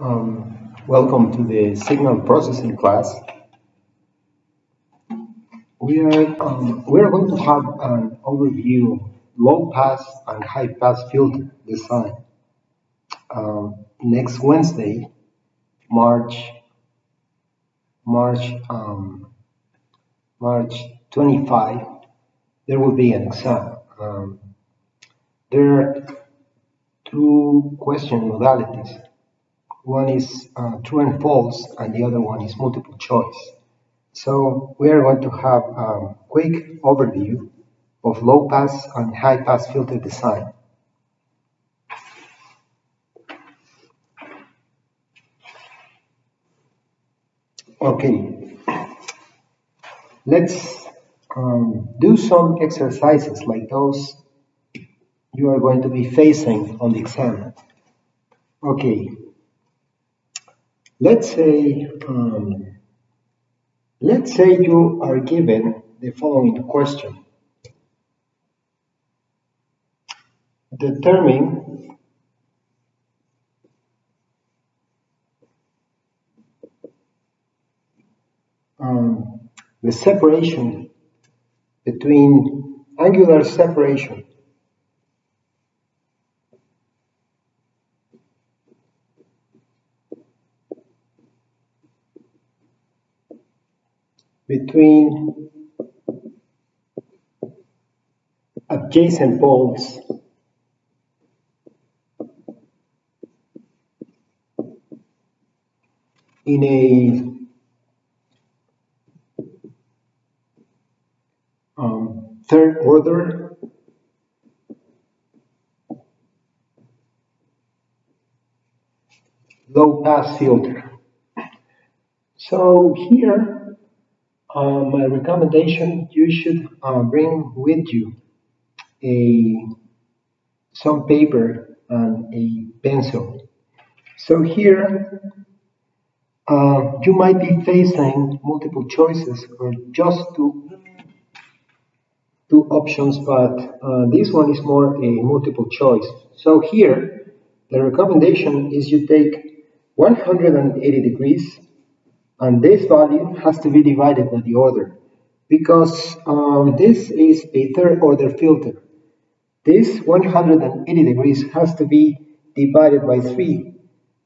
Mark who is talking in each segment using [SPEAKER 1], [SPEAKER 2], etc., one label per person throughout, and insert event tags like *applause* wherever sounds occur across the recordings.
[SPEAKER 1] Um, welcome to the signal processing class. We are, um, we are going to have an overview low pass and high pass filter design. Um, next Wednesday, March March um, March 25, there will be an exam. Um, there are two question modalities. One is uh, true and false, and the other one is multiple choice. So we are going to have a quick overview of low pass and high pass filter design. Okay, let's um, do some exercises like those you are going to be facing on the exam. Okay, let's say um, let's say you are given the following question. Determine um, the separation between angular separation between adjacent poles in a um, third order low pass filter. So here, uh, my recommendation, you should uh, bring with you a some paper and a pencil. So here, uh, you might be facing multiple choices or just two, two options, but uh, this one is more a multiple choice. So here, the recommendation is you take 180 degrees and this value has to be divided by the order because um, this is a third order filter. This 180 degrees has to be divided by 3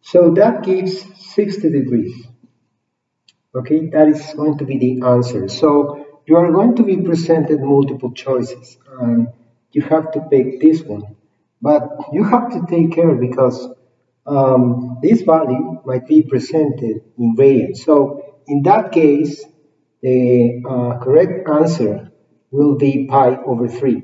[SPEAKER 1] so that gives 60 degrees. Okay, that is going to be the answer. So you are going to be presented multiple choices and you have to pick this one. But you have to take care because um, this value might be presented in radians. So in that case, the uh, correct answer will be pi over 3.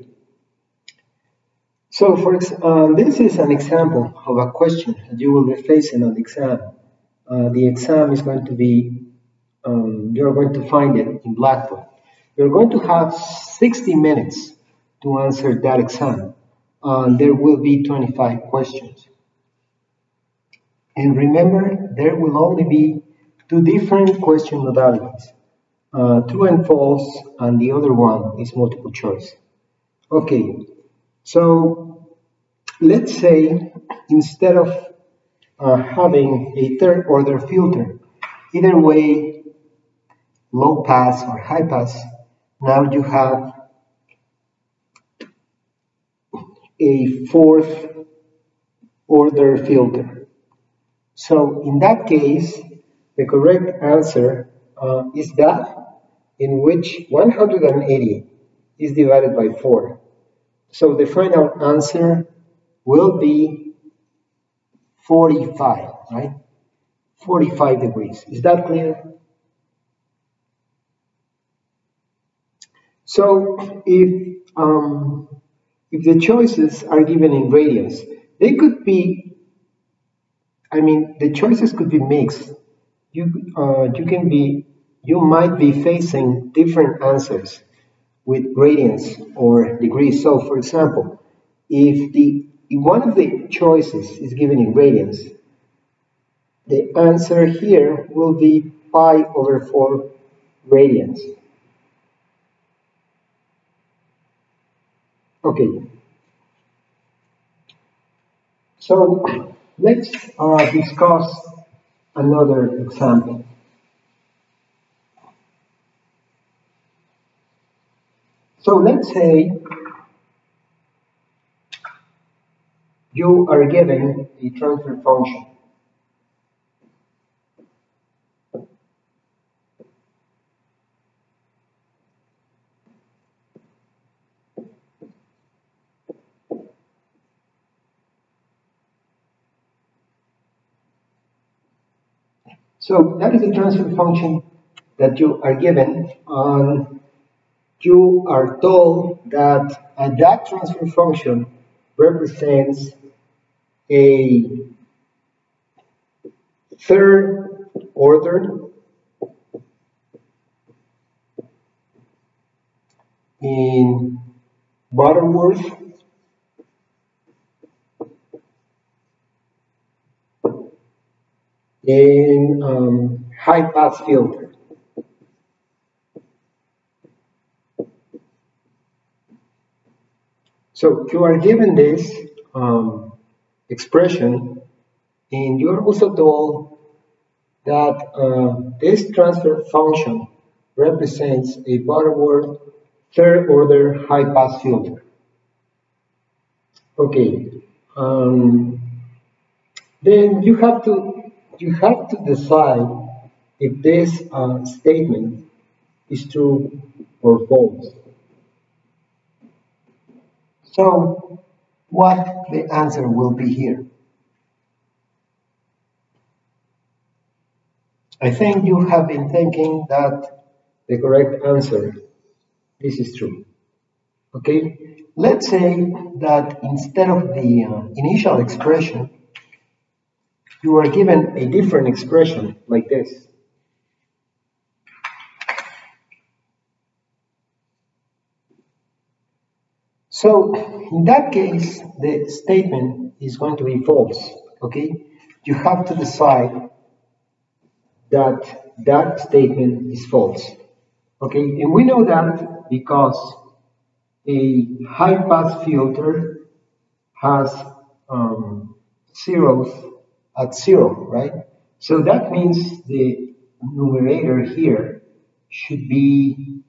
[SPEAKER 1] So for um, this is an example of a question that you will be facing on the exam. Uh, the exam is going to be, um, you're going to find it in Blackboard. You're going to have 60 minutes to answer that exam. Uh, there will be 25 questions. And remember, there will only be two different question modalities, uh, true and false, and the other one is multiple choice. Okay, so let's say instead of uh, having a third order filter, either way, low pass or high pass, now you have a fourth order filter. So in that case, the correct answer uh, is that in which 180 is divided by 4. So the final answer will be 45, right? 45 degrees. Is that clear? So if um, if the choices are given in radians, they could be, I mean, the choices could be mixed. You uh, you can be, you might be facing different answers with radians or degrees. So for example, if the if one of the choices is given in radians, the answer here will be pi over 4 radians. Okay. So let's uh, discuss another example. So let's say you are given a transfer function. So that is a transfer function that you are given and you are told that uh, that transfer function represents a third order in Butterworth in um, high pass filter. So you are given this um, expression and you're also told that uh, this transfer function represents a Butterworth third order high pass filter. Okay, um, then you have to you have to decide if this uh, statement is true or false. So, what the answer will be here? I think you have been thinking that the correct answer, this is true. Okay, let's say that instead of the uh, initial expression, you are given a different expression like this. So in that case, the statement is going to be false, okay? You have to decide that that statement is false, okay? And we know that because a high-pass filter has um, zeros at zero, right? So that means the numerator here should be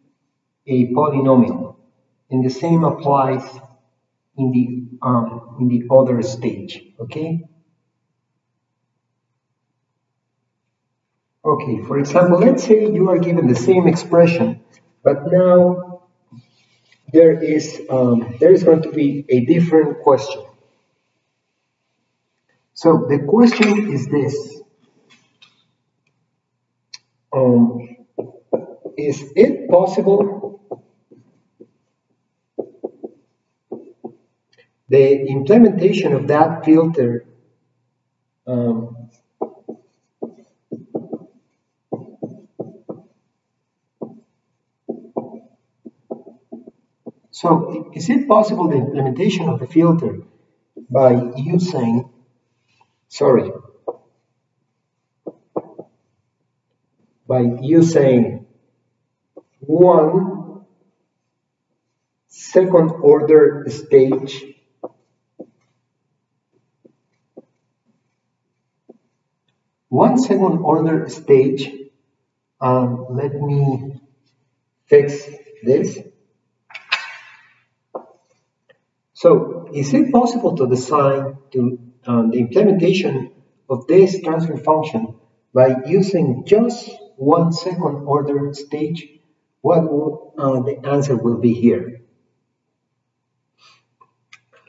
[SPEAKER 1] a polynomial. And the same applies in the um, in the other stage, okay? Okay, for example, let's say you are given the same expression, but now there is um, there is going to be a different question. So the question is this. Um, is it possible the implementation of that filter um, so is it possible the implementation of the filter by using sorry, by using one second order stage one second order stage um, let me fix this. So is it possible to design to um, the implementation of this transfer function by using just one second order stage, what uh, the answer will be here.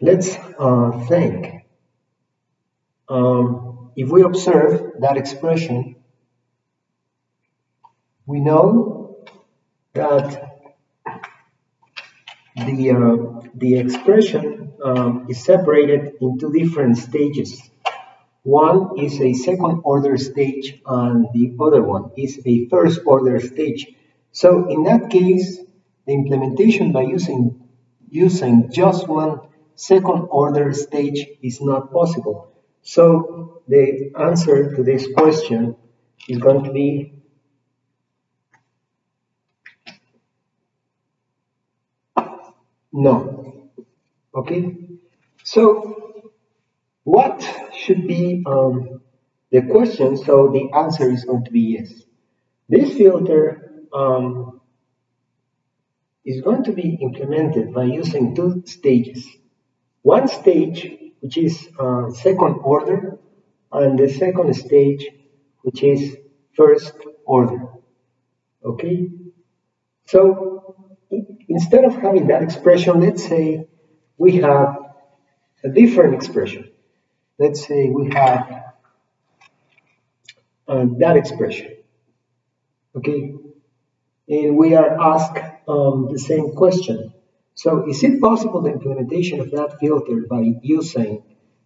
[SPEAKER 1] Let's uh, think. Um, if we observe that expression, we know that the, uh, the expression um, is separated into different stages. One is a second order stage and the other one is a first order stage. So in that case, the implementation by using, using just one second order stage is not possible. So the answer to this question is going to be No. Okay? So, what should be um, the question, so the answer is going to be yes. This filter um, is going to be implemented by using two stages. One stage, which is uh, second order, and the second stage, which is first order. Okay? So, instead of having that expression, let's say we have a different expression. Let's say we have uh, that expression. Okay? And we are asked um, the same question. So is it possible the implementation of that filter by using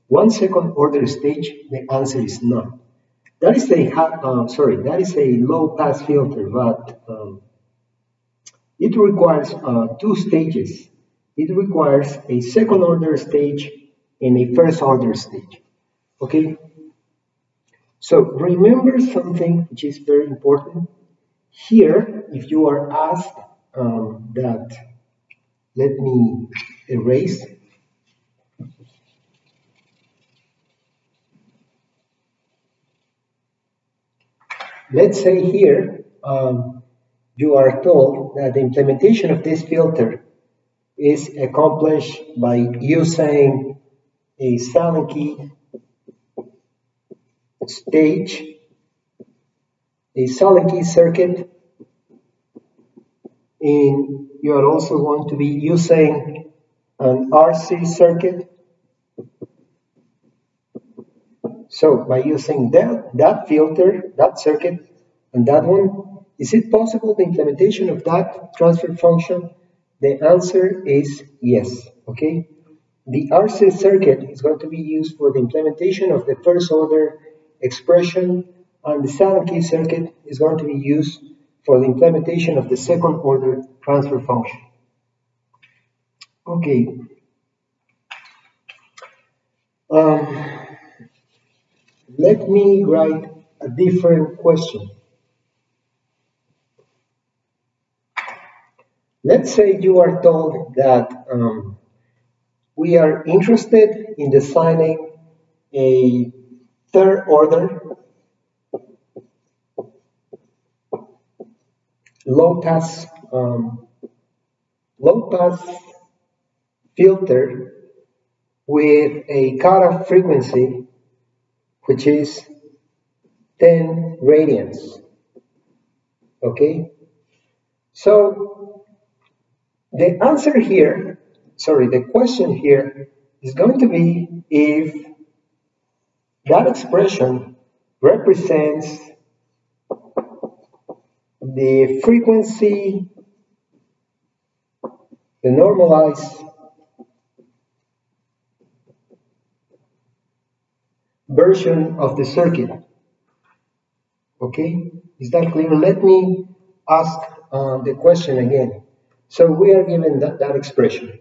[SPEAKER 1] one second order stage? The answer is no. That is a uh, sorry, that is a low pass filter, but um, it requires uh, two stages. It requires a second order stage and a first order stage. Okay. So remember something which is very important. Here, if you are asked um, that, let me erase. Let's say here, um, you are told that the implementation of this filter is accomplished by using a Sallen-Key stage, a Sallen-Key circuit, and you are also going to be using an RC circuit. So by using that, that filter, that circuit, and that one, is it possible the implementation of that transfer function? The answer is yes, okay? The RC circuit is going to be used for the implementation of the first order expression and the Sallen-Key circuit is going to be used for the implementation of the second order transfer function. Okay. Um, let me write a different question. Let's say you are told that um, we are interested in designing a third order low pass um, low pass filter with a cutoff frequency which is 10 radians. Okay? So the answer here sorry the question here is going to be if that expression represents the frequency, the normalized version of the circuit. Okay, is that clear? Let me ask uh, the question again. So we are given that, that expression.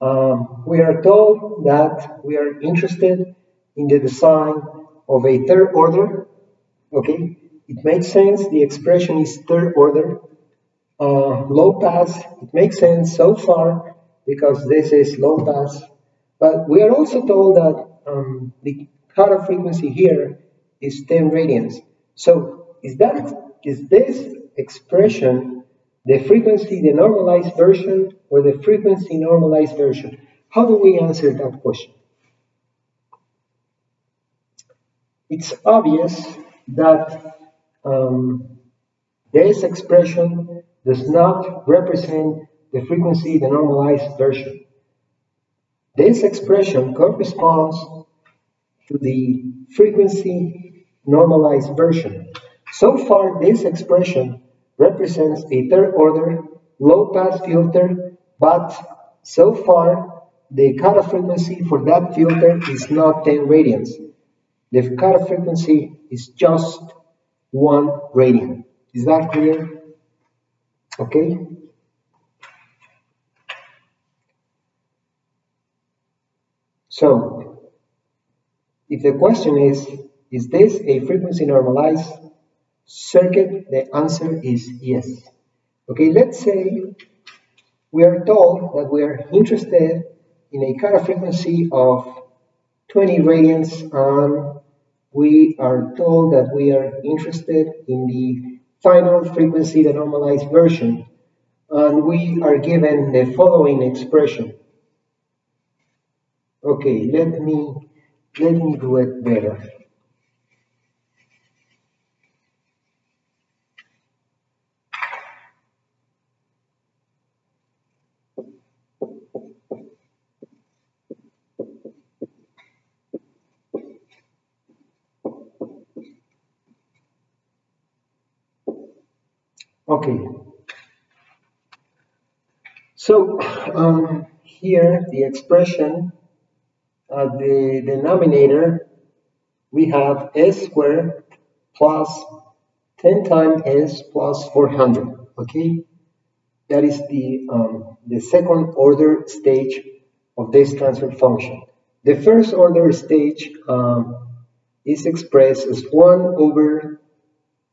[SPEAKER 1] Um, we are told that we are interested in the design of a third order. Okay, it makes sense. The expression is third order. Uh, low pass, it makes sense so far because this is low pass. But we are also told that um, the cutoff frequency here is 10 radians. So is that is this expression the frequency, the normalized version, or the frequency normalized version? How do we answer that question? It's obvious that um, this expression does not represent the frequency, the normalized version. This expression corresponds to the frequency normalized version. So far, this expression represents a third order low pass filter, but so far, the cutoff frequency for that filter is not 10 radians. The cutoff frequency is just one radian. Is that clear? Okay. So, if the question is, is this a frequency normalized circuit? The answer is yes. Okay, let's say we are told that we are interested in a cutoff frequency of 20 radians and we are told that we are interested in the final frequency the normalized version and we are given the following expression. Okay, let me let me do it better. Okay. So um, here the expression at the denominator we have s squared plus 10 times s plus 400. Okay, that is the um, the second order stage of this transfer function. The first order stage um, is expressed as 1 over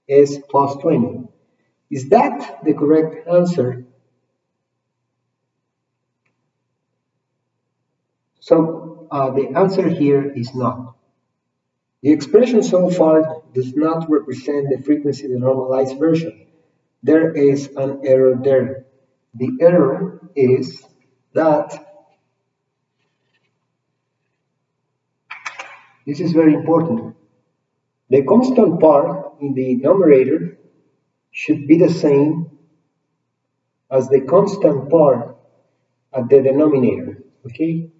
[SPEAKER 1] s plus 20. Is that the correct answer? So uh, the answer here is not. The expression so far does not represent the frequency the normalized version. There is an error there. The error is that this is very important. The constant part in the numerator should be the same as the constant part at the denominator, okay?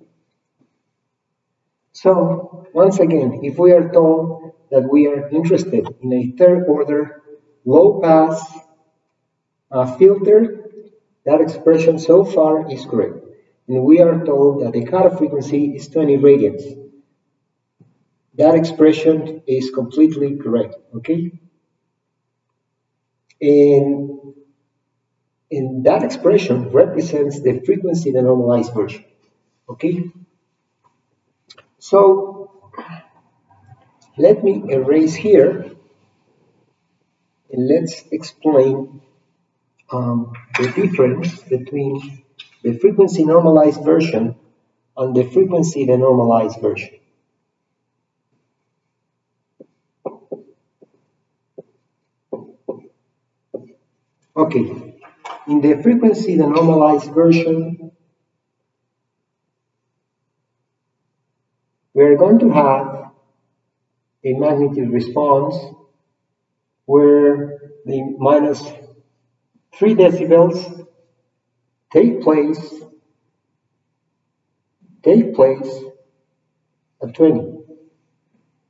[SPEAKER 1] So, once again, if we are told that we are interested in a third order low pass uh, filter, that expression so far is correct. And we are told that the cutoff frequency is 20 radians. That expression is completely correct, okay? And, and that expression represents the frequency in the normalized version. Okay? So let me erase here and let's explain um, the difference between the frequency normalized version and the frequency denormalized version. Okay, in the frequency, the normalized version, we are going to have a magnitude response where the minus 3 decibels take place take place at 20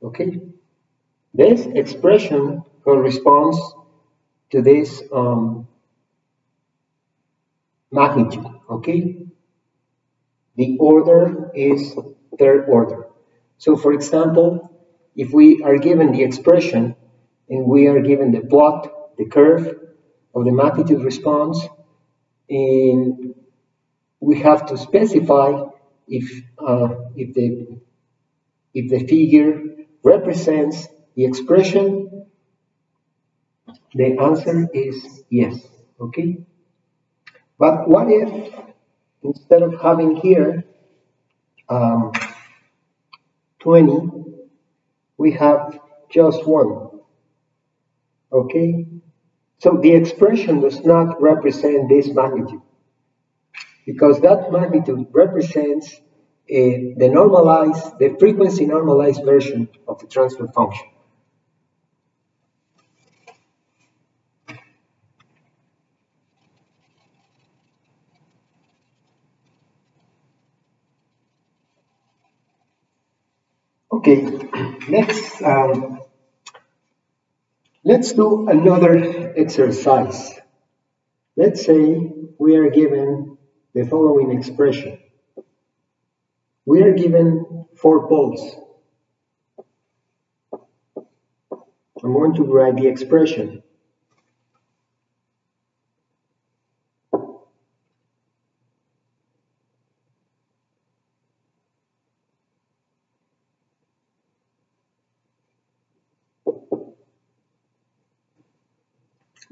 [SPEAKER 1] okay? This expression corresponds to this um, magnitude, okay? The order is third order. So for example, if we are given the expression and we are given the plot, the curve of the magnitude response, and we have to specify if, uh, if, the, if the figure represents the expression the answer is yes, okay? But what if, instead of having here um, 20, we have just one, okay? So the expression does not represent this magnitude because that magnitude represents uh, the normalized, the frequency normalized version of the transfer function. Okay, let's um, let's do another exercise. Let's say we are given the following expression. We are given four poles. I'm going to write the expression.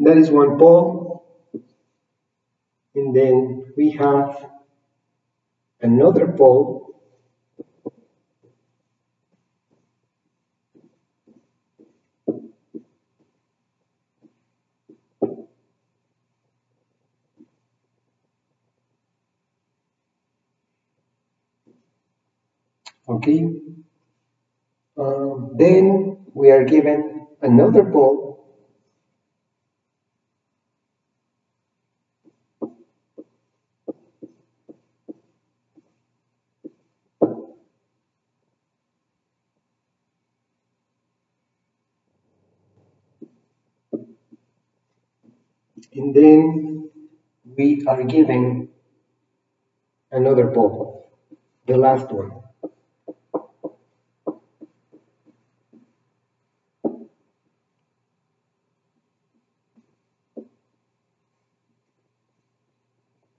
[SPEAKER 1] That is one pole. And then we have another pole. Okay. Um, then we are given another pole and then we are given another pole, the last one.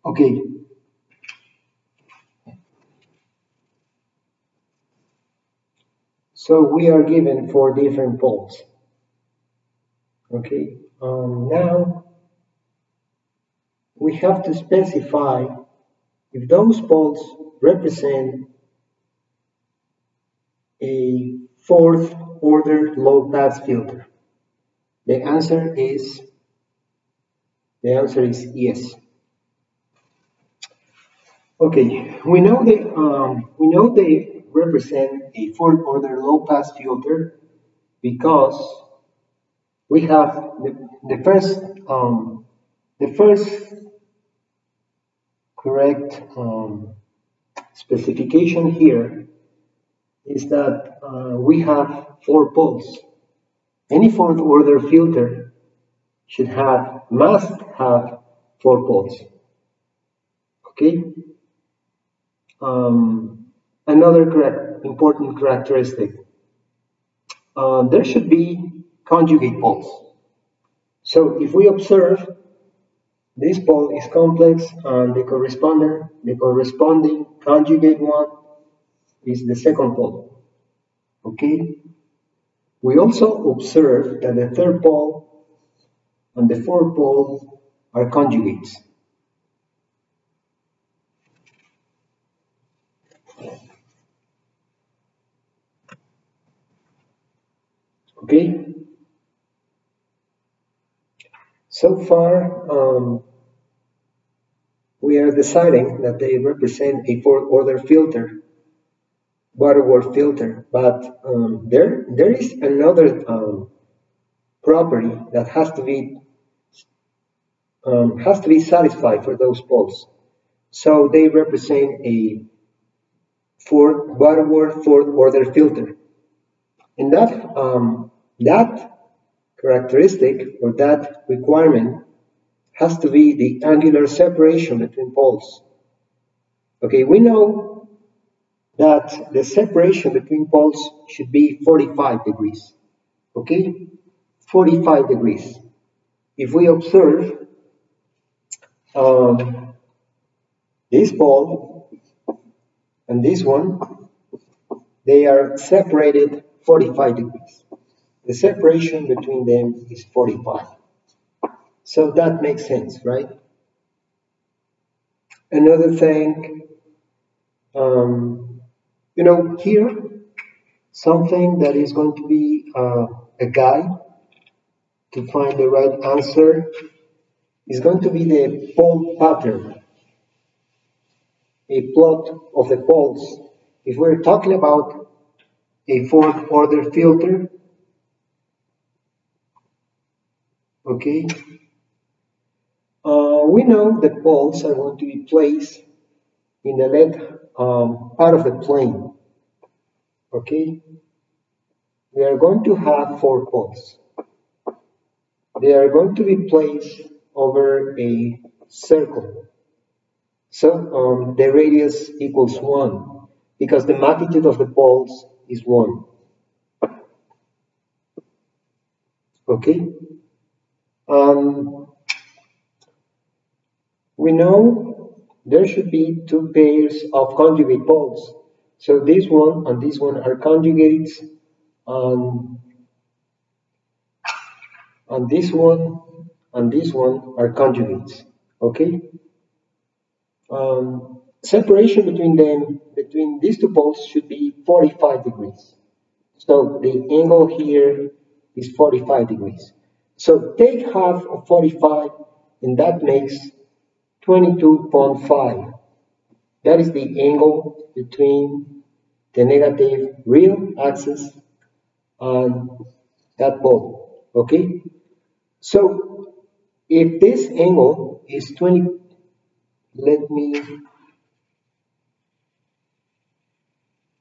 [SPEAKER 1] Okay. So we are given four different poles. Okay. Um, now we have to specify if those poles represent a fourth order low pass filter. The answer is the answer is yes. Okay, we know they um, we know they represent a fourth order low pass filter because we have the, the first um, the first correct um, specification here is that uh, we have four poles. Any fourth order filter should have, must have four poles. Okay? Um, another correct, important characteristic. Uh, there should be conjugate poles. So if we observe this pole is complex and the corresponding, the corresponding conjugate one is the second pole. Okay? We also observe that the third pole and the fourth pole are conjugates. Okay? So far, um, we are deciding that they represent a fourth order filter, Butterworth filter, but um, there, there is another um, property that has to be um, has to be satisfied for those poles. So they represent a fourth Butterworth fourth order filter, and that um, that characteristic or that requirement has to be the angular separation between poles. Okay, we know that the separation between poles should be 45 degrees. Okay, 45 degrees. If we observe um, this pole and this one, they are separated 45 degrees. The separation between them is 45. So that makes sense, right? Another thing, um, you know, here, something that is going to be uh, a guide to find the right answer is going to be the pole pattern, a plot of the poles. If we're talking about a fourth order filter, okay, uh, we know that poles are going to be placed in the left um, part of the plane. Okay? We are going to have four poles. They are going to be placed over a circle. So um, the radius equals 1 because the magnitude of the poles is 1. Okay? Um, we know there should be two pairs of conjugate poles. So this one and this one are conjugates, and, and this one and this one are conjugates. Okay? Um, separation between them, between these two poles, should be 45 degrees. So the angle here is 45 degrees. So take half of 45, and that makes 22.5. That is the angle between the negative real axis and that ball, okay? So if this angle is 20, let me,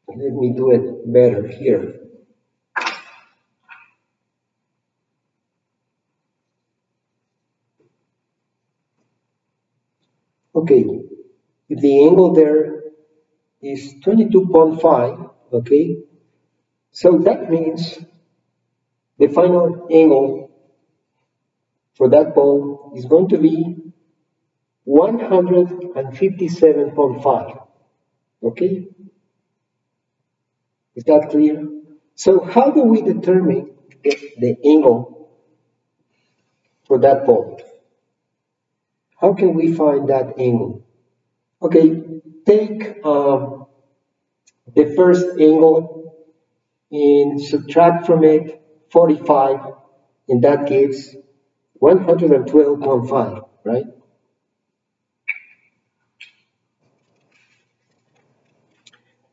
[SPEAKER 1] let me do it better here. Okay, if the angle there is 22.5, okay, so that means the final angle for that ball is going to be 157.5. Okay? Is that clear? So how do we determine the, angle for that ball? How can we find that angle? Okay, take uh, the first angle and subtract from it 45, and that gives 112.5, right?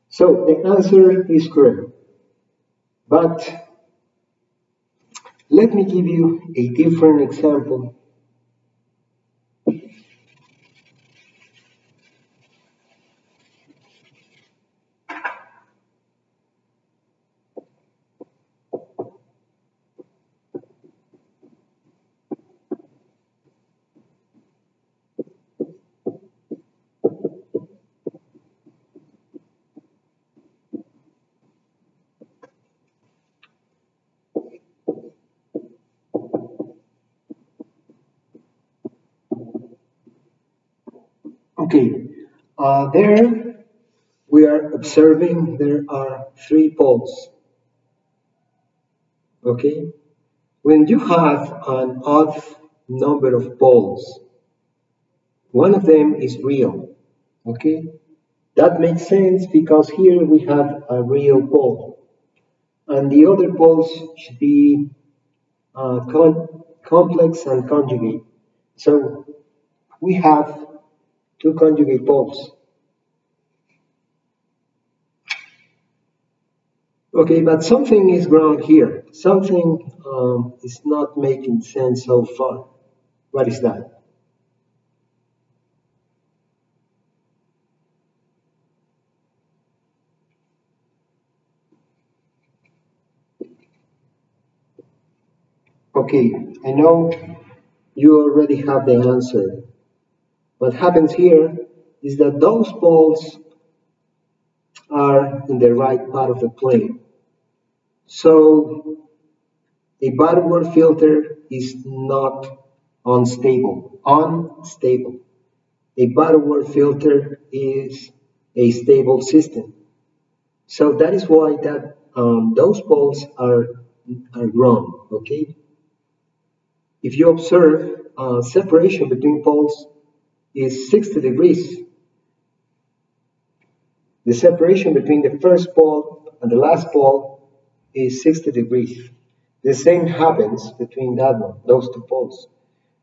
[SPEAKER 1] So the answer is correct. But let me give you a different example Okay, uh, there we are observing there are three poles. Okay, when you have an odd number of poles, one of them is real. Okay, that makes sense because here we have a real pole, and the other poles should be uh, complex and conjugate. So we have two conjugate poles. Okay, but something is wrong here. Something um, is not making sense so far. What is that? Okay, I know you already have the answer. What happens here is that those poles are in the right part of the plane. So a Butterworth filter is not unstable, unstable. A Butterworth filter is a stable system. So that is why that um, those poles are, are wrong, okay? If you observe uh, separation between poles is 60 degrees. The separation between the first pole and the last pole is 60 degrees. The same happens between that one, those two poles.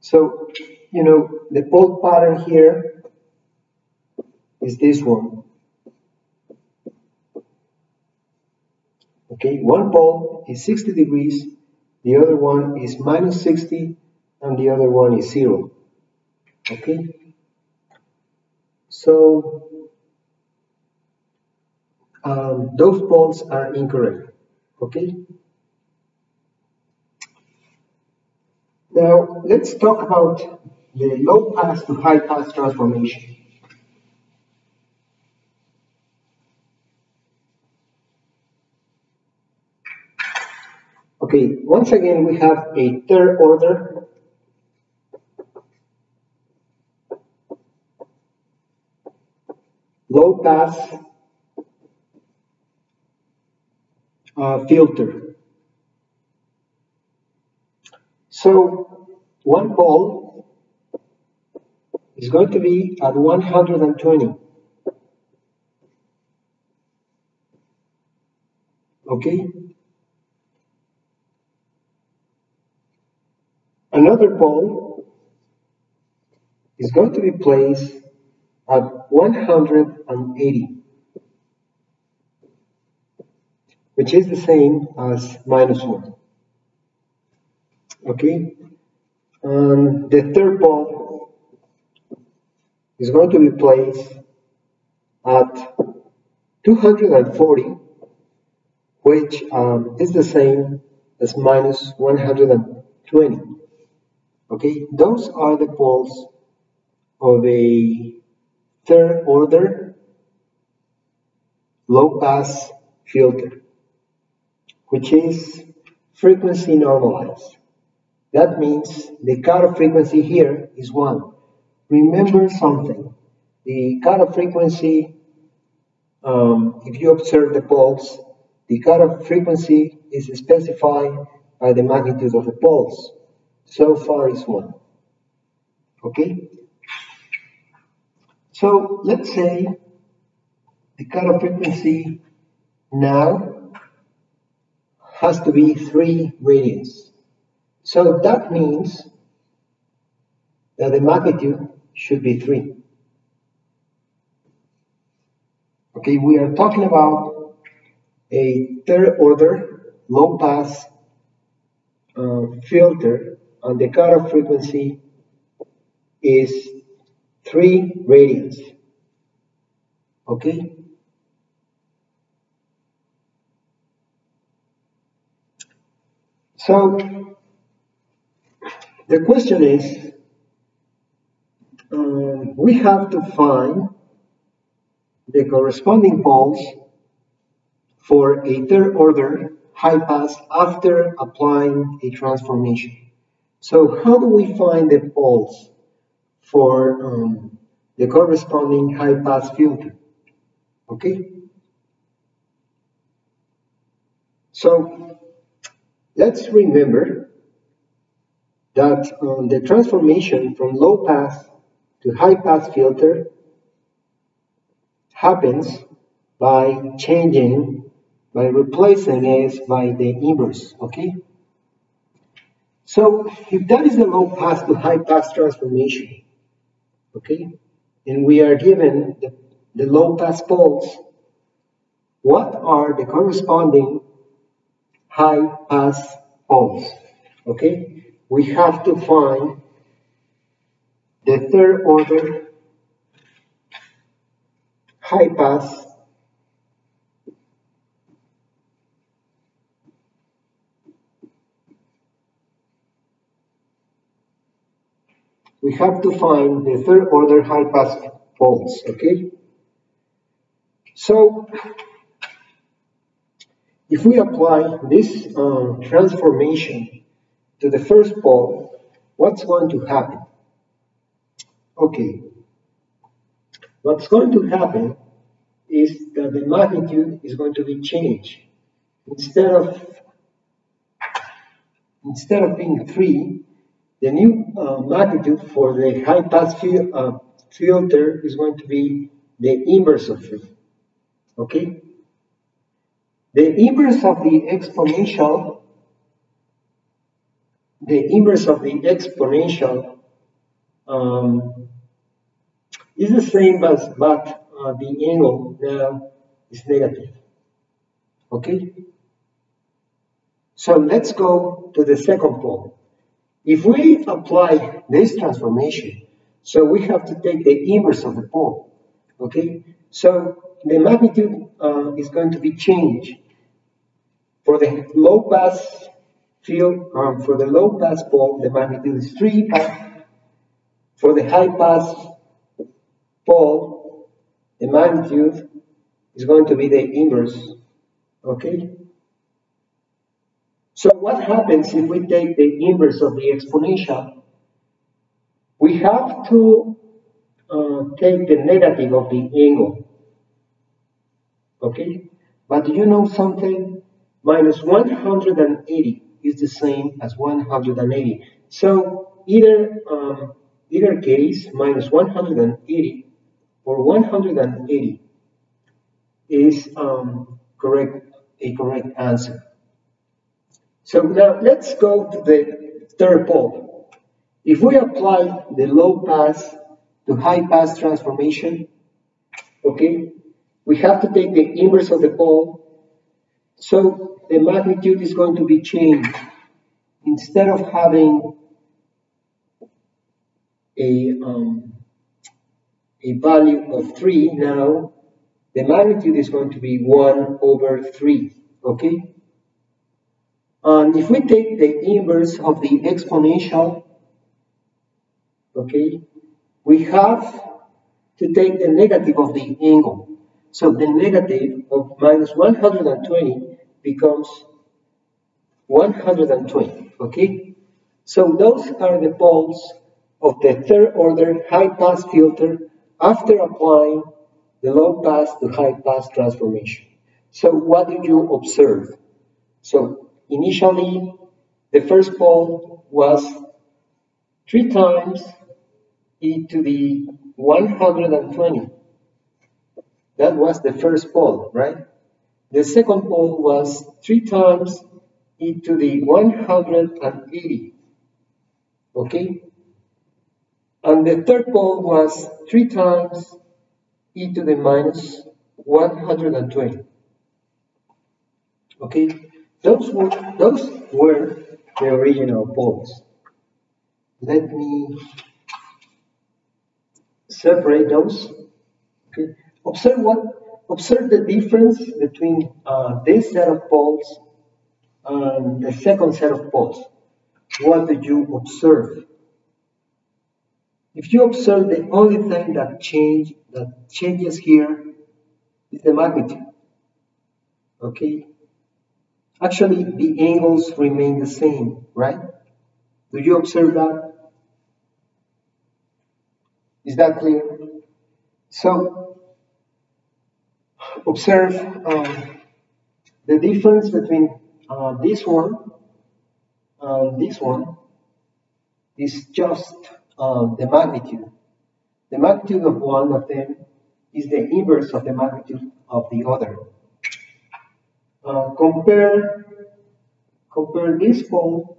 [SPEAKER 1] So, you know, the pole pattern here is this one. Okay, one pole is 60 degrees, the other one is minus 60, and the other one is zero. Okay, so um, those poles are incorrect. Okay. Now let's talk about the low pass to high pass transformation. Okay, once again we have a third order low pass uh, filter. So one pole is going to be at 120. Okay? Another pole is going to be placed at 180. which is the same as minus 1. Okay? And the third pole is going to be placed at 240, which um, is the same as minus 120. Okay, those are the poles of a third order low pass filter, which is frequency normalized. That means the cutoff frequency here is 1. Remember something. The cutoff frequency, um, if you observe the poles, the cutoff frequency is specified by the magnitude of the poles. So far is 1. Okay? So let's say the cutoff frequency now has to be 3 radians. So that means that the magnitude should be 3. Okay, we are talking about a third order low pass uh, filter and the cutoff frequency is 3 radians. Okay? So, the question is, um, we have to find the corresponding poles for a third order high pass after applying a transformation. So how do we find the poles for um, the corresponding high pass filter? Okay. So let's remember that um, the transformation from low pass to high pass filter happens by changing, by replacing S by the inverse, okay? So if that is the low pass to high pass transformation, okay, and we are given the, the low pass poles, what are the corresponding high pass poles? Okay, we have to find the third order high pass we have to find the third order high pass poles, okay? So, if we apply this uh, transformation to the first pole, what's going to happen? Okay, what's going to happen is that the magnitude is going to be changed. Instead of instead of being 3, the new uh, magnitude for the high pass fil uh, filter is going to be the inverse of 3. Okay? The inverse of the exponential, the inverse of the exponential um, is the same as but uh, the angle now is negative. Okay? So let's go to the second pole. If we apply this transformation, so we have to take the inverse of the pole. Okay? So the magnitude uh, is going to be changed. For the low pass field, um, for the low pass pole, the magnitude is 3 For the high pass pole, the magnitude is going to be the inverse. Okay? So what happens if we take the inverse of the exponential? We have to uh, take the negative of the angle. Okay? But do you know something? Minus 180 is the same as 180. So either um, either case, minus 180 or 180 is um, correct, a correct answer. So now let's go to the third pole. If we apply the low pass to high pass transformation, okay, we have to take the inverse of the pole. So the magnitude is going to be changed. Instead of having a, um, a value of 3 now, the magnitude is going to be 1 over 3, okay? And if we take the inverse of the exponential, okay, we have to take the negative of the angle. So the negative of minus 120 becomes 120, okay? So those are the poles of the third order high pass filter after applying the low pass to high pass transformation. So what do you observe? So initially, the first pole was 3 times e to the 120. That was the first pole, right? The second pole was 3 times e to the 180. Okay? And the third pole was 3 times e to the minus 120. Okay? Those were, those were the original poles. Let me separate those. Okay. Observe what observe the difference between uh, this set of poles and the second set of poles. What do you observe? If you observe the only thing that change that changes here is the magnitude. Okay? Actually, the angles remain the same, right? Do you observe that? Is that clear? So, observe um, the difference between uh, this one and this one is just uh, the magnitude. The magnitude of one of them is the inverse of the magnitude of the other. Uh, compare compare this pole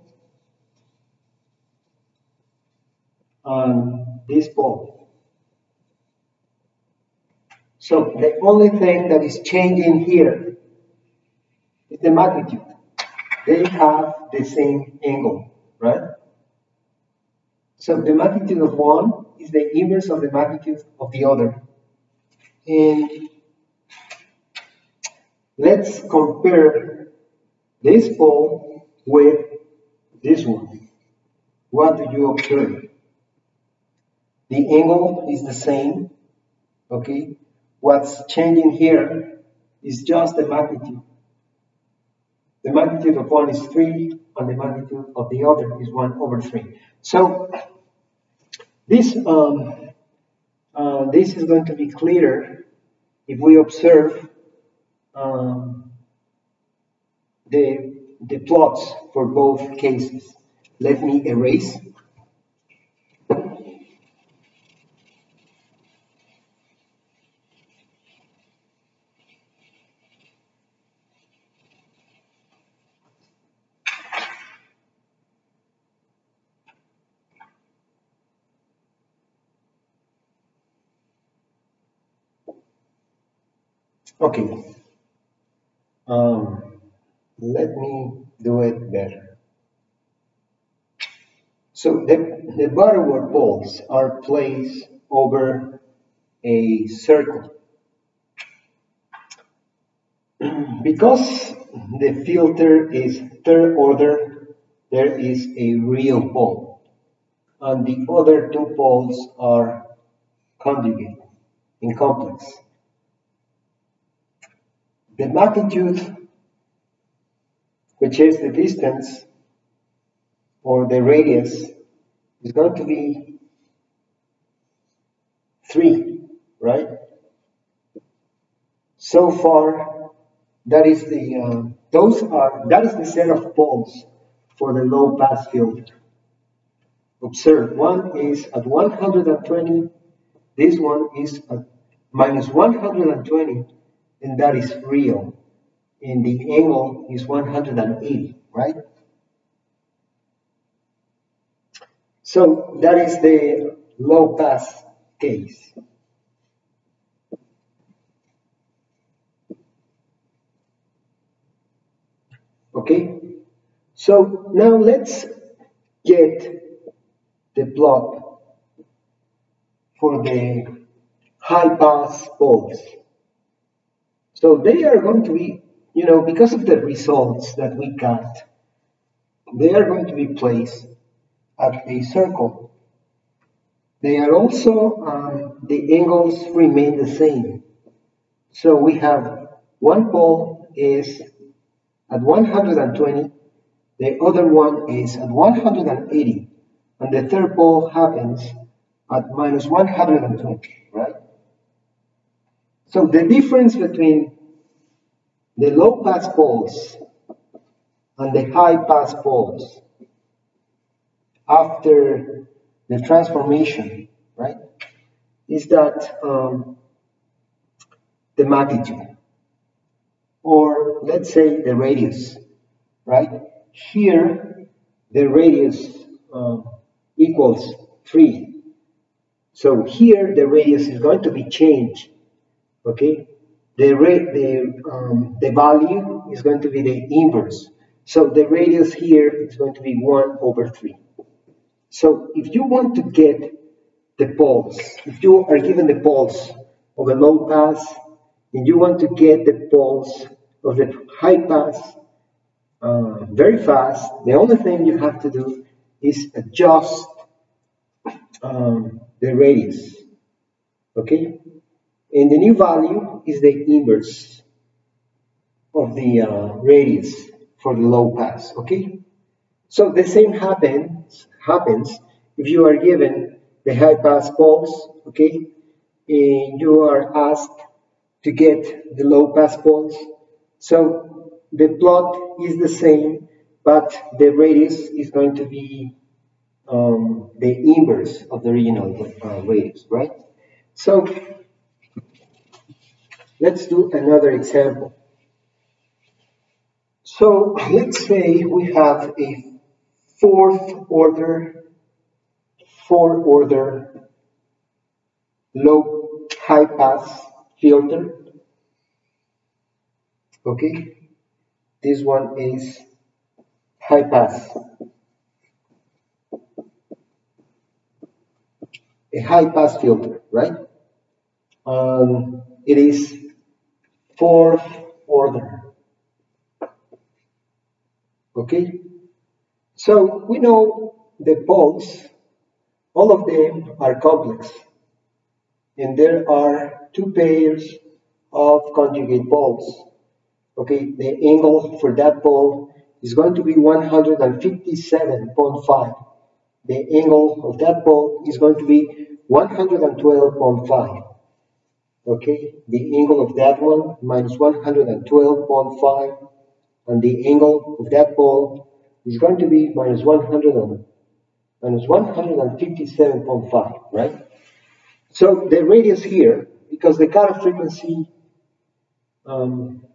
[SPEAKER 1] and this pole. So the only thing that is changing here is the magnitude. They have the same angle, right? So the magnitude of one is the inverse of the magnitude of the other. And let's compare this pole with this one. What do you observe? The angle is the same, okay? What's changing here is just the magnitude. The magnitude of one is 3, and the magnitude of the other is 1 over 3. So, this, um, uh, this is going to be clearer if we observe um, the, the plots for both cases. Let me erase. Okay. Um, let me do it better. So the, the butterworth balls are placed over a circle. *clears throat* because the filter is third order, there is a real pole. And the other two poles are conjugate in complex. The magnitude, which is the distance or the radius, is going to be 3, right? So far, that is the, uh, those are, that is the set of poles for the low pass filter. Observe, one is at 120, this one is at minus 120, and that is real. And the angle is 180, right? So that is the low pass case. Okay? So now let's get the plot for the high pass poles. So they are going to be, you know, because of the results that we got, they are going to be placed at a circle. They are also, um, the angles remain the same. So we have one pole is at 120, the other one is at 180, and the third pole happens at minus 120, right? So the difference between the low pass poles and the high pass poles after the transformation, right, is that um, the magnitude, or let's say the radius, right? Here, the radius um, equals 3. So here, the radius is going to be changed, okay? The, rate, the, um, the value is going to be the inverse. So the radius here is going to be 1 over 3. So if you want to get the poles, if you are given the poles of a low pass, and you want to get the poles of the high pass uh, very fast, the only thing you have to do is adjust um, the radius. Okay? And the new value is the inverse of the uh, radius for the low pass. Okay? So the same happens happens if you are given the high pass poles, okay, and you are asked to get the low pass poles. So the plot is the same, but the radius is going to be um, the inverse of the original uh, radius, right? So let's do another example. So *clears throat* let's say we have a fourth order, four order low high pass filter. Okay, this one is high pass. A high pass filter, right? Um, it is fourth order. Okay, so we know the poles, all of them are complex. And there are two pairs of conjugate poles. Okay, the angle for that pole is going to be 157.5. The angle of that pole is going to be 112.5. Okay, the angle of that one minus 112.5 and the angle of that ball is going to be minus 100 and, minus 157.5, right? So the radius here, because the cutoff frequency, um,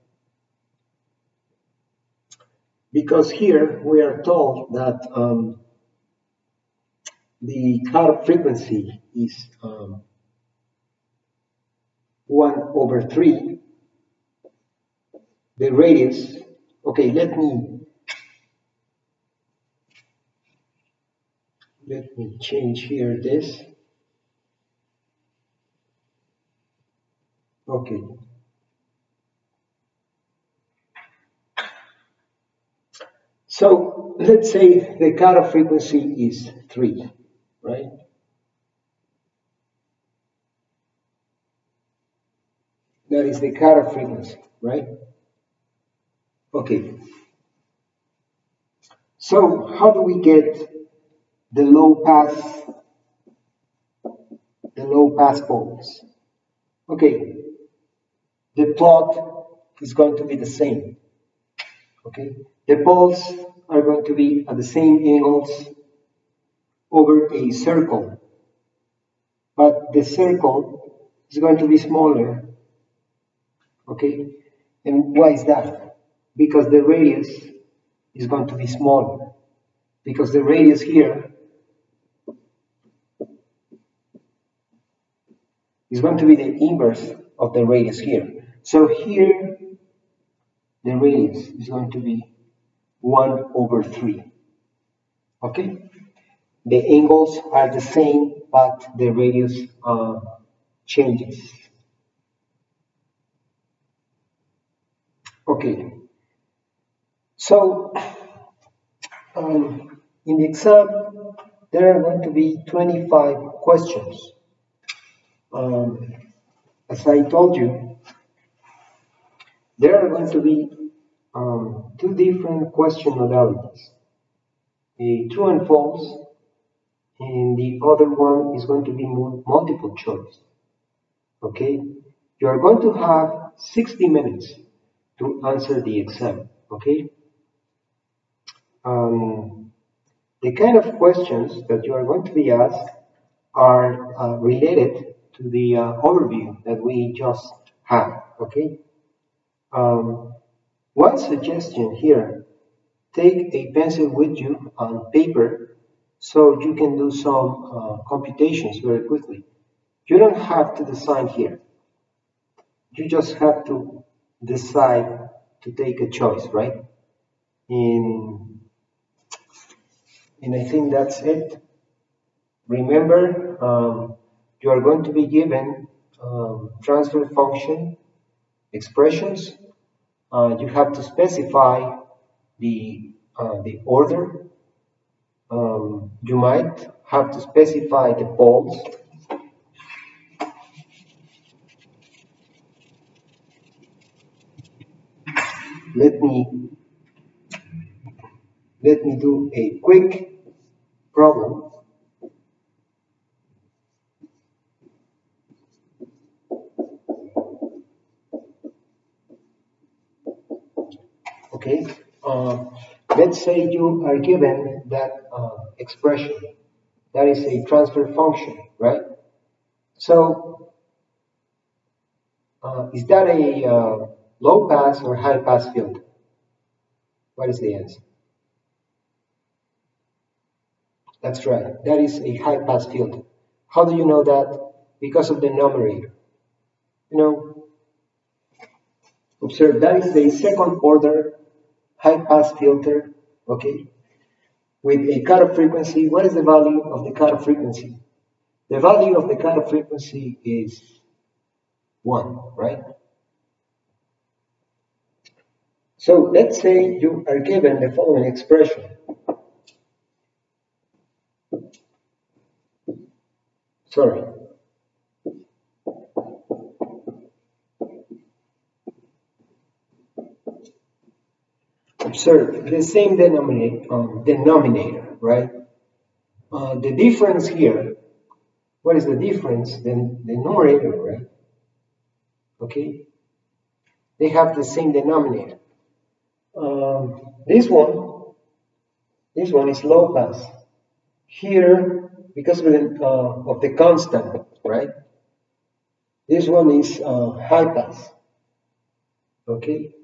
[SPEAKER 1] because here we are told that um, the cutoff frequency is um, 1 over 3. The radius, okay, let me let me change here this. Okay. So let's say the cutoff frequency is 3, right? That is the cutoff frequency, right? Okay. So how do we get the low pass, the low pass poles. Okay, the plot is going to be the same. Okay, the poles are going to be at the same angles over a circle, but the circle is going to be smaller. Okay, and why is that? Because the radius is going to be smaller. Because the radius here is going to be the inverse of the radius here. So here, the radius is going to be 1 over 3. Okay? The angles are the same, but the radius uh, changes. Okay. So, um, in the exam, there are going to be 25 questions. Um, as I told you, there are going to be um, two different question modalities. A true and false, and the other one is going to be multiple choice. Okay? You are going to have 60 minutes to answer the exam. Okay? Um, the kind of questions that you are going to be asked are uh, related to the uh, overview that we just had. Okay? Um, one suggestion here, take a pencil with you on paper so you can do some uh, computations very quickly. You don't have to design here. You just have to decide to take a choice, right? And, and I think that's it. Remember, um, you are going to be given um, transfer function expressions uh, you have to specify the, uh, the order. Um, you might have to specify the poles. Let me let me do a quick problem. okay? Uh, let's say you are given that uh, expression. That is a transfer function, right? So, uh, is that a uh, low pass or high pass filter? What is the answer? That's right. That is a high pass filter. How do you know that? Because of the numerator. You know, observe that is the second order high pass filter, okay, with a cutoff frequency. What is the value of the cutoff frequency? The value of the cutoff frequency is 1, right? So let's say you are given the following expression. Sorry, observe the same denominator, um, denominator right? Uh, the difference here, what is the difference? Then the numerator, right? Okay, they have the same denominator. Um, this one, this one is low pass. Here, because of the, uh, of the constant, right? This one is uh, high pass. Okay,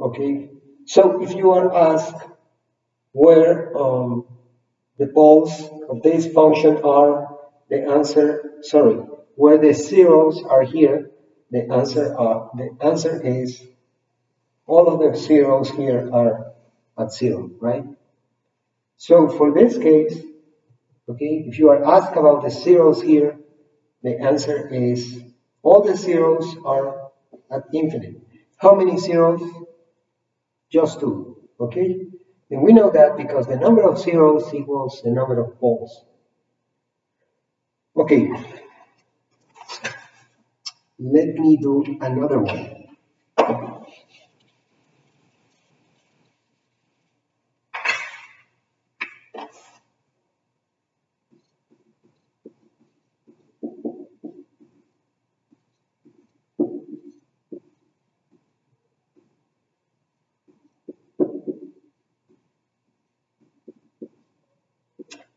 [SPEAKER 1] Okay, so if you are asked where um, the poles of this function are, the answer, sorry, where the zeros are here, the answer are, the answer is all of the zeros here are at zero, right? So for this case, okay, if you are asked about the zeros here, the answer is all the zeros are at infinite. How many zeros? just two, okay? And we know that because the number of zeros equals the number of poles. Okay, let me do another one.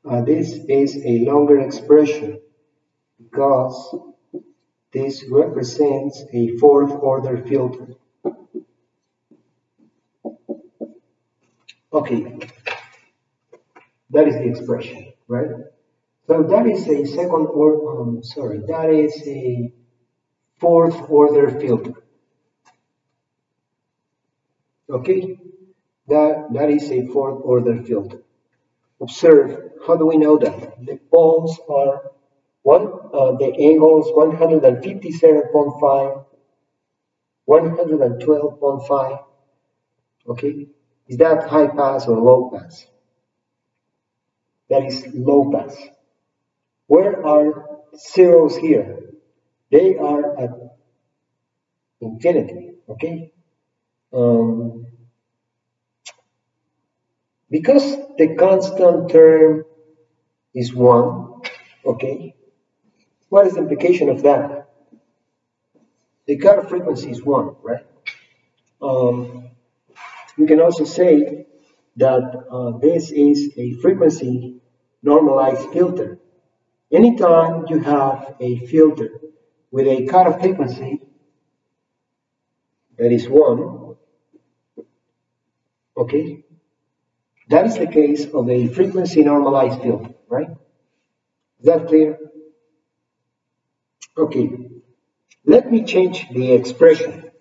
[SPEAKER 1] Uh, this is a longer expression because this represents a fourth order filter. Okay, that is the expression, right? So that is a second order, um, sorry, that is a fourth order filter. Okay, that, that is a fourth order filter. Observe, how do we know that? The poles are one, uh, the angles 157.5, 112.5, okay? Is that high pass or low pass? That is low pass. Where are zeros here? They are at infinity, okay? Um, because the constant term is 1, okay, what is the implication of that? The cut frequency is 1, right? Um, you can also say that uh, this is a frequency normalized filter. Anytime you have a filter with a cutoff frequency that is 1, okay, that is the case of a frequency normalized filter, right? Is that clear? Okay, let me change the expression.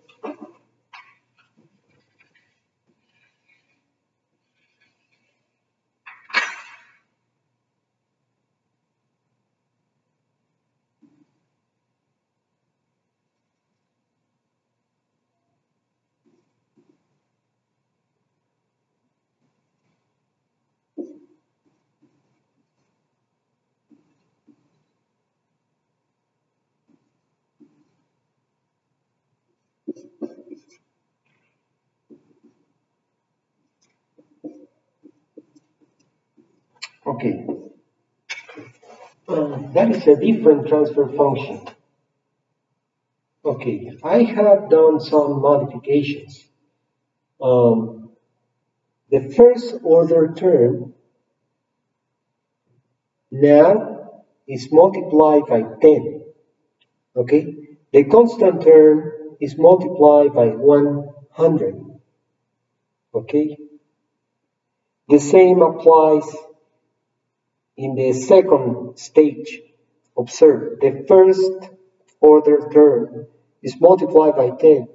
[SPEAKER 1] Okay. Uh, that is a different transfer function. Okay, I have done some modifications. Um, the first order term now is multiplied by 10. Okay, the constant term is multiplied by 100. Okay, the same applies in the second stage, observe the first order term is multiplied by 10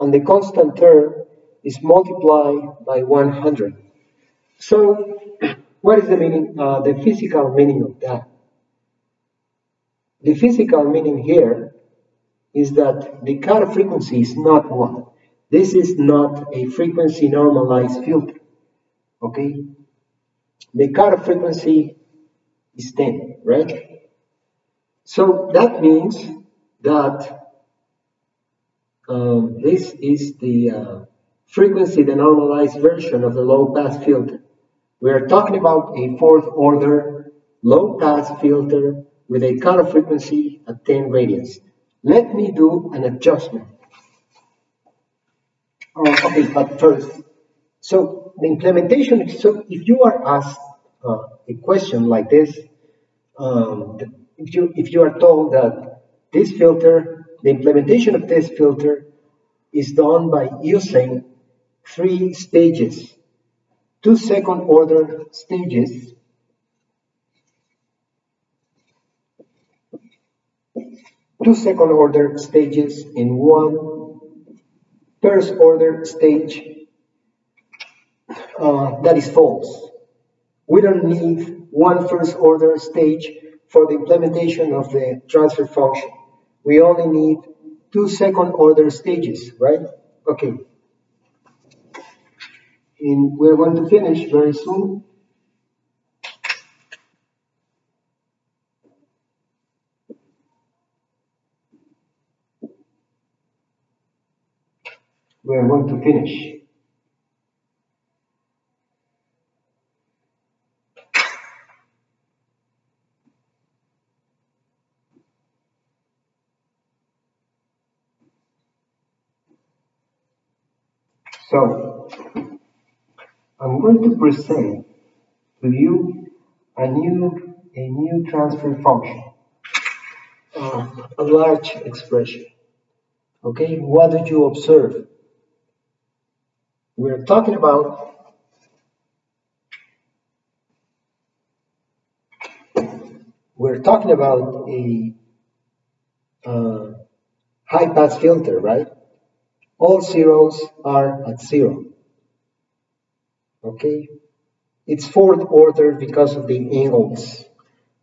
[SPEAKER 1] and the constant term is multiplied by 100. So what is the meaning, uh, the physical meaning of that? The physical meaning here is that the cutoff frequency is not 1. This is not a frequency normalized filter. Okay? the cutoff frequency is 10, right? So that means that um, this is the uh, frequency, the normalized version of the low pass filter. We are talking about a fourth order low pass filter with a cutoff frequency at 10 radians. Let me do an adjustment. Oh, okay, but first, so the implementation, so if you are asked uh, a question like this, um, if, you, if you are told that this filter, the implementation of this filter is done by using three stages, two second order stages, two second order stages in one first order stage uh, that is false. We don't need one first order stage for the implementation of the transfer function. We only need two second order stages, right? Okay. And we're going to finish very soon. We're going to finish. So, I'm going to present to you a new, a new transfer function, uh, a large expression. Okay, what did you observe? We're talking about we're talking about a uh, high pass filter, right? All zeros are at zero. Okay, it's fourth order because of the angles.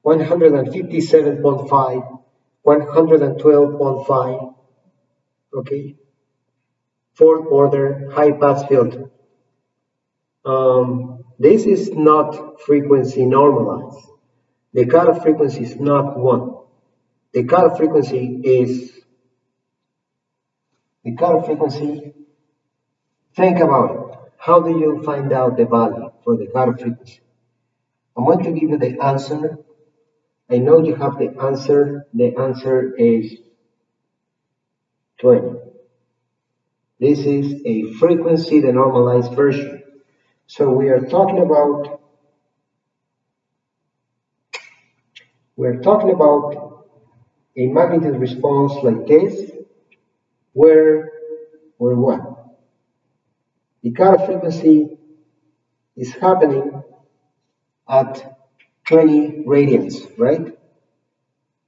[SPEAKER 1] 157.5, 112.5, okay, fourth order high pass filter. Um, this is not frequency normalized. The cutoff frequency is not one. The cutoff frequency is the cutoff frequency. Think about it. How do you find out the value for the cutoff frequency? I'm going to give you the answer. I know you have the answer. The answer is 20. This is a frequency, the normalized version. So we are talking about we're talking about a magnitude response like this, where where what? The cutoff frequency is happening at 20 radians, right?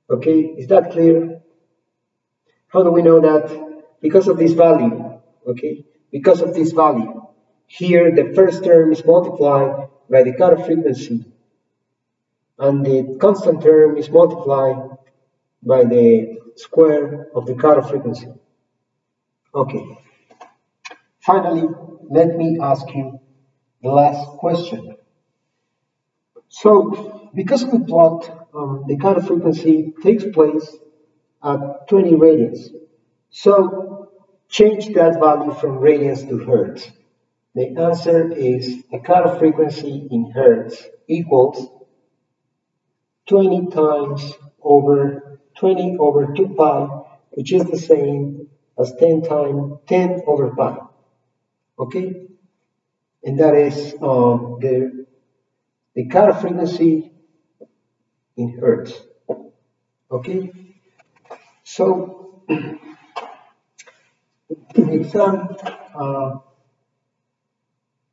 [SPEAKER 1] Okay, is that clear? How do we know that? Because of this value, okay? Because of this value. Here, the first term is multiplied by the cutoff frequency, and the constant term is multiplied by the square of the cutoff frequency. Okay. Finally, let me ask you the last question. So, because of the plot, um, the cutoff frequency takes place at 20 radians. So, change that value from radians to hertz. The answer is the cutoff frequency in hertz equals 20 times over 20 over 2 pi, which is the same as 10 times 10 over pi. Okay? And that is uh, the, the cutoff frequency in hertz. Okay? So, *clears throat* exam, uh,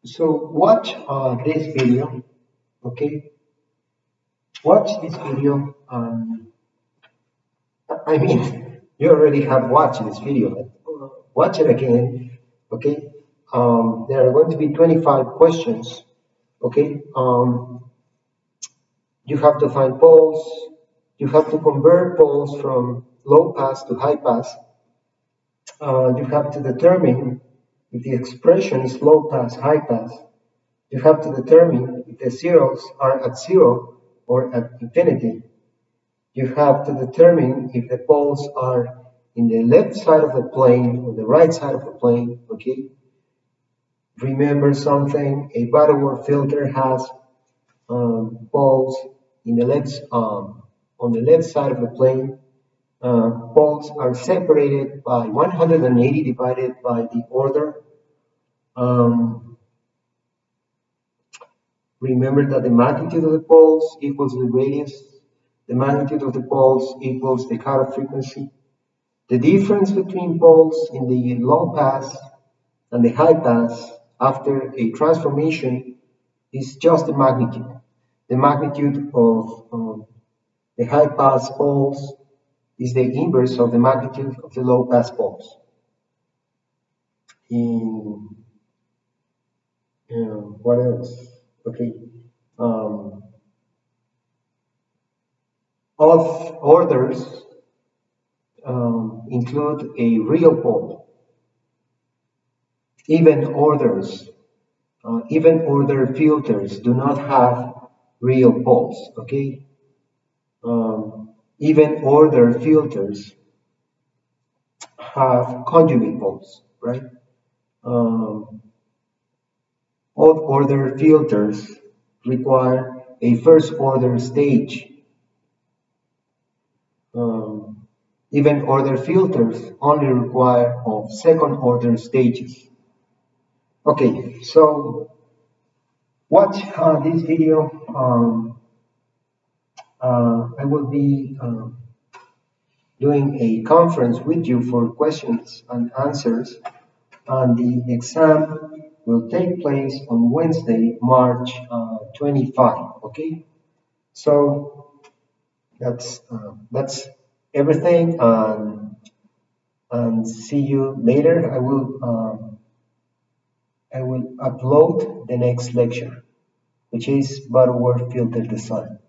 [SPEAKER 1] so watch uh, this video, okay? Watch this video. Um, I mean, you already have watched this video. Watch it again, okay? Um, there are going to be 25 questions, okay? Um, you have to find poles. You have to convert poles from low pass to high pass. Uh, you have to determine if the expression is low pass, high pass, you have to determine if the zeros are at zero or at infinity. You have to determine if the poles are in the left side of the plane or the right side of the plane, okay? Remember something, a Butterworth filter has um, poles in the left, um, on the left side of the plane. Uh, poles are separated by 180 divided by the order um, remember that the magnitude of the poles equals the radius. The magnitude of the poles equals the cutoff frequency. The difference between poles in the low pass and the high pass after a transformation is just the magnitude. The magnitude of um, the high pass poles is the inverse of the magnitude of the low pass poles. In um, what else? Okay. Um, off orders um, include a real pole. Even orders, uh, even order filters do not have real poles. Okay. Um, even order filters have conjugate poles, right? Um, all order filters require a first order stage. Um, even order filters only require of second order stages. Okay, so watch uh, this video. Um, uh, I will be uh, doing a conference with you for questions and answers and the exam will take place on Wednesday, March uh, 25. Okay, so that's uh, that's everything. Um, and see you later. I will um, I will upload the next lecture, which is Butterworth Filter Design.